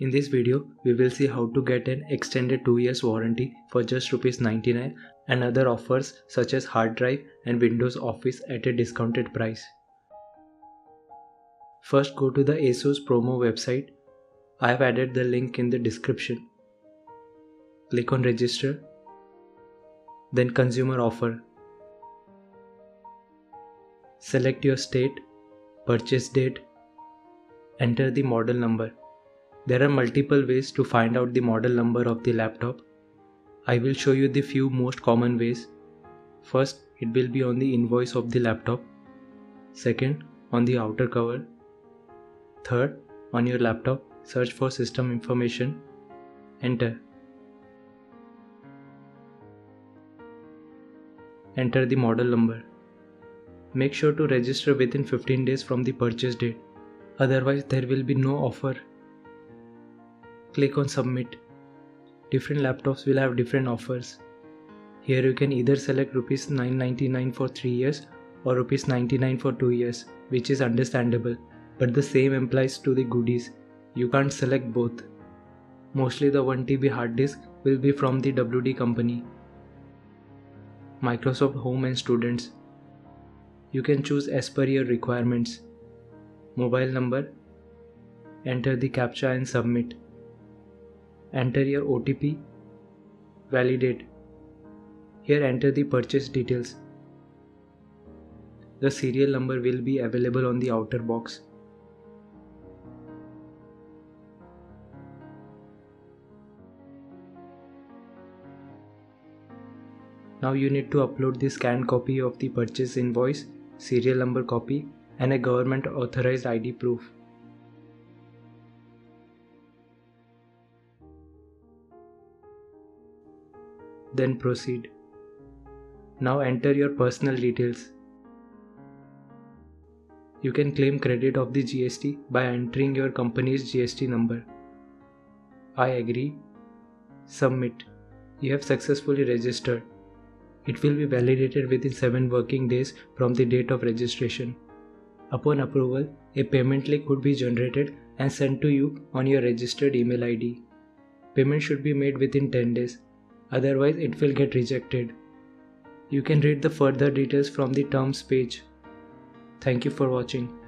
In this video, we will see how to get an extended 2 years warranty for just Rs 99 and other offers such as hard drive and Windows Office at a discounted price. First go to the ASUS promo website. I have added the link in the description. Click on register. Then consumer offer. Select your state, purchase date, enter the model number. There are multiple ways to find out the model number of the laptop. I will show you the few most common ways. First, it will be on the invoice of the laptop. Second, on the outer cover. Third, on your laptop, search for system information. Enter. Enter the model number. Make sure to register within 15 days from the purchase date. Otherwise, there will be no offer click on submit. Different laptops will have different offers. Here you can either select rupees 999 for 3 years or rupees 99 for 2 years, which is understandable, but the same applies to the goodies. You can't select both. Mostly the 1TB hard disk will be from the WD company. Microsoft Home and Students. You can choose as per your requirements. Mobile number. Enter the CAPTCHA and submit enter your OTP, validate. Here enter the purchase details. The serial number will be available on the outer box. Now you need to upload the scanned copy of the purchase invoice, serial number copy and a government authorized ID proof. Then proceed. Now enter your personal details. You can claim credit of the GST by entering your company's GST number. I agree. Submit. You have successfully registered. It will be validated within 7 working days from the date of registration. Upon approval, a payment link would be generated and sent to you on your registered email ID. Payment should be made within 10 days otherwise it will get rejected. You can read the further details from the terms page. Thank you for watching.